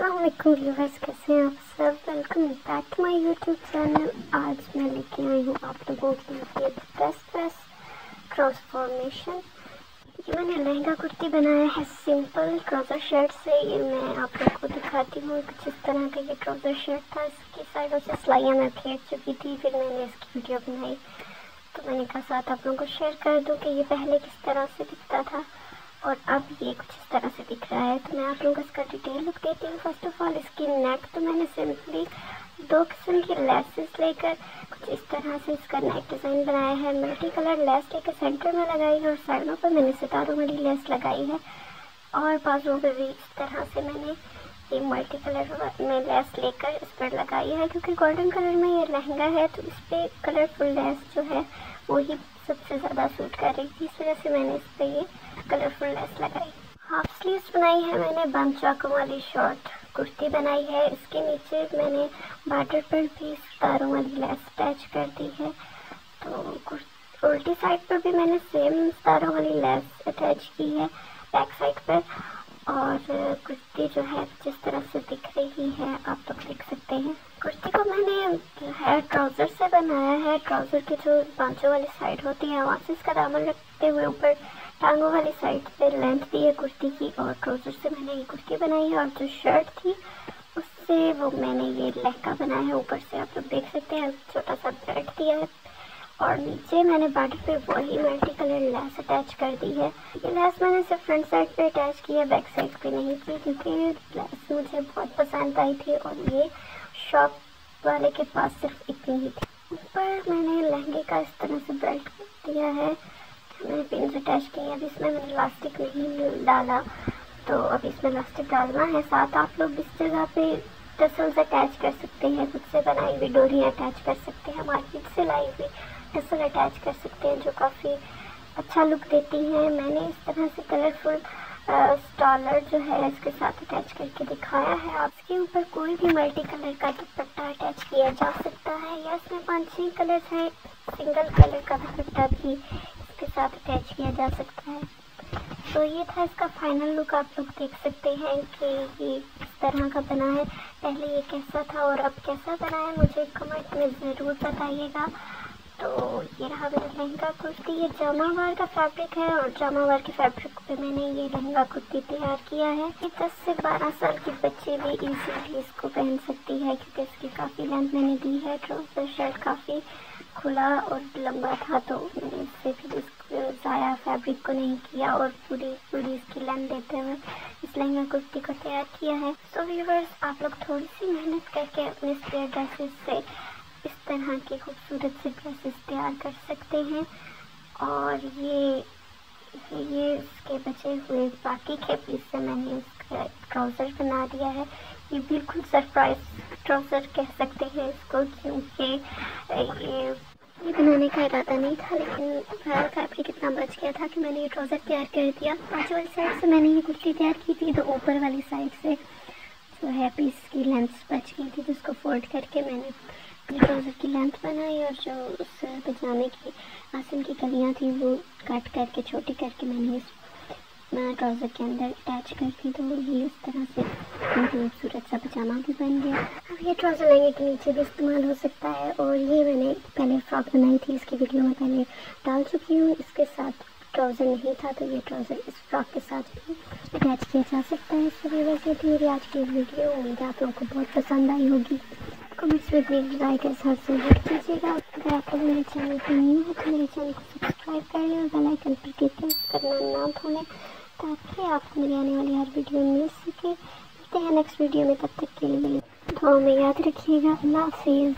Aslam viewers कैसे हैं? आप सब welcome back to my YouTube channel आज मैं लेके आई हूँ आप लोगों के लिए बेस्ट बेस्ट क्रॉस फॉर्मेशन ये मैंने लहंगा कुर्ती बनाया है सिंपल ट्राउज़र शर्ट से। ये मैं आप लोगों को दिखाती हूँ कुछ इस तरह का ये ट्राउज़र शर्ट था, इसकी साइडों से सिलाइयाँ मैं फेंक चुकी थी, फिर मैंने इसकी वीडियो बनाई। तो मैंने कहा, साथ आप लोगों को शेयर कर दूँ कि ये पहले किस तरह से दिखता था। और अब ये कुछ इस तरह से दिख रहा है। तो मैं आप लोगों को इसका डिटेल लुक देती हूँ। फ़र्स्ट ऑफ़ ऑल इसकी नेक तो मैंने सिंपली दो किस्म की लेसेस लेकर कुछ इस तरह से इसका नेक डिज़ाइन बनाया है। मल्टी कलर लेस लेकर सेंटर में लगाई है और साइडों पर मैंने सितारों वाली लेस लगाई है। और बाजुओं पर भी इस तरह से मैंने ये मल्टी कलर में लेस लेकर इस पर लगाई है, क्योंकि गोल्डन कलर में ये लहंगा है तो इस पर कलरफुल लेस जो है, वही सबसे ज़्यादा सूट कर रही थी। इस वजह से मैंने इस पर ये कलरफुल लेस लगाई। हाफ़ स्लीव्स बनाई है मैंने बम चाकों वाली शॉर्ट कुर्ती बनाई है। इसके नीचे मैंने बार्डर पर भी सितारों वाली लेस अटैच कर दी है। तो उल्टी साइड पर भी मैंने सेम सितारों वाली लेस अटैच की है। बैक साइड पर और कुर्ती जो है जिस तरह से दिख रही है, आप लोग देख सकते हैं। कुर्ती को मैंने जो है ट्राउज़र से बनाया है। ट्राउज़र की जो बांचों वाली साइड होती है, वहाँ से इसका दामन रखते हुए ऊपर टांगों वाली साइड पे लेंथ दी है कुर्ती की और ट्राउज़र से मैंने ये कुर्ती बनाई है और जो शर्ट थी, उससे वो मैंने ये लहका बनाया है। ऊपर से आप लोग देख सकते हैं, छोटा सा बेल्ट दिया है। और नीचे मैंने बॉडी पे वही मल्टी कलर लेस अटैच कर दी है। ये लेस मैंने सिर्फ़ फ्रंट साइड पे अटैच की है बैक साइड पे नहीं की, क्योंकि लेस मुझे बहुत पसंद आई थी और ये शॉप वाले के पास सिर्फ़ इतनी ही थी। ऊपर मैंने लहंगे का इस तरह से बेल्ट दिया है मैंने पिन अटैच की है। अभी इसमें मैंने लास्टिक नहीं डाला तो अब इसमें लास्टिक डालना है। साथ आप लोग इस जगह पे टसल्स अटैच कर सकते हैं, खुद से बनाई हुई डोरी अटैच कर सकते हैं मार्केट से लाई हुई टसल अटैच कर सकते हैं, जो काफ़ी अच्छा लुक देती है। मैंने इस तरह से कलरफुल स्टॉलर जो है, इसके साथ अटैच करके दिखाया है। आप इसके ऊपर कोई भी मल्टी कलर का दुपट्टा अटैच किया जा सकता है, या इसमें पाँच छः कलर हैं सिंगल कलर का दुपट्टा भी इसके साथ अटैच किया जा सकता है। तो ये था इसका फाइनल लुक आप लोग देख सकते हैं कि ये किस तरह का बना है। पहले ये कैसा था और अब कैसा बना है, मुझे कमेंट में ज़रूर बताइएगा। तो ये रहा मेरा लहंगा कुर्ती। ये जामावार का फैब्रिक है और जामावार के फैब्रिक पे मैंने ये लहंगा कुर्ती तैयार किया है। ये 10 से 12 साल के बच्चे भी इजीली इसको पहन सकती है, क्योंकि इसकी काफ़ी लेंथ मैंने दी है। ट्राउज़र शर्ट काफ़ी खुला और लंबा था तो मैंने इससे भी ज़ाया फैब्रिक को नहीं किया और पूरी पूरी इसकी लेंथ देते हुए इस लहंगा कुर्ती को तैयार किया है। सो व्यूवर्स आप लोग थोड़ी सी मेहनत करके अपने स्पेयर ड्रेसेस से इस तरह के खूबसूरत से ड्रेसेस तैयार कर सकते हैं। और ये ये इसके बचे हुए बाकी के पीस से मैंने इसका ट्राउज़र बना दिया है। ये बिल्कुल सरप्राइज़ ट्राउज़र कह सकते हैं इसको क्योंकि ये ये बनाने का इरादा नहीं था, लेकिन फैब्रिक इतना बच गया था कि मैंने ये ट्राउज़र तैयार कर दिया। पाँच वाली साइड से मैंने ये कुर्ती तैयार की थी तो ऊपर वाली साइड से जो है पीस की लेंथ बच गई थी जिसको फोल्ड करके मैंने ट्राउज़र की लेंथ बनाई और जो उस पजामे की आसन की कलियाँ थी, वो कट करके, छोटी करके मैंने इस ट्राउज़र के अंदर अटैच कर दी तो ये इस तरह से खूबसूरत सा पजामा भी बन गया। अब ये ट्राउज़र लहंगे के नीचे भी इस्तेमाल हो सकता है, और ये मैंने पहले फ्रॉक बनाई थी, इसकी वीडियो में पहले डाल चुकी हूँ, इसके साथ ट्राउज़र नहीं था तो ये ट्राउज़र इस फ्रॉक के साथ भी अटैच किया जा सकता है। इस वजह से थी मेरी आज की वीडियो, उम्मीद आप लोगों को बहुत पसंद आई होगी। कमेंट्स में अपनी राय के साथ ज़रूर कीजिएगा। अगर आप मेरे चैनल पर न्यू हो तो मेरे चैनल को सब्सक्राइब कर लें और बेल आइकन पर क्लिक करना ना भूलें, ताकि आपको मेरी आने वाली हर वीडियो मिल सके। मिलते हैं नेक्स्ट वीडियो में, तब तक के लिए दुआ में याद रखिएगा। अल्लाह हाफिज़।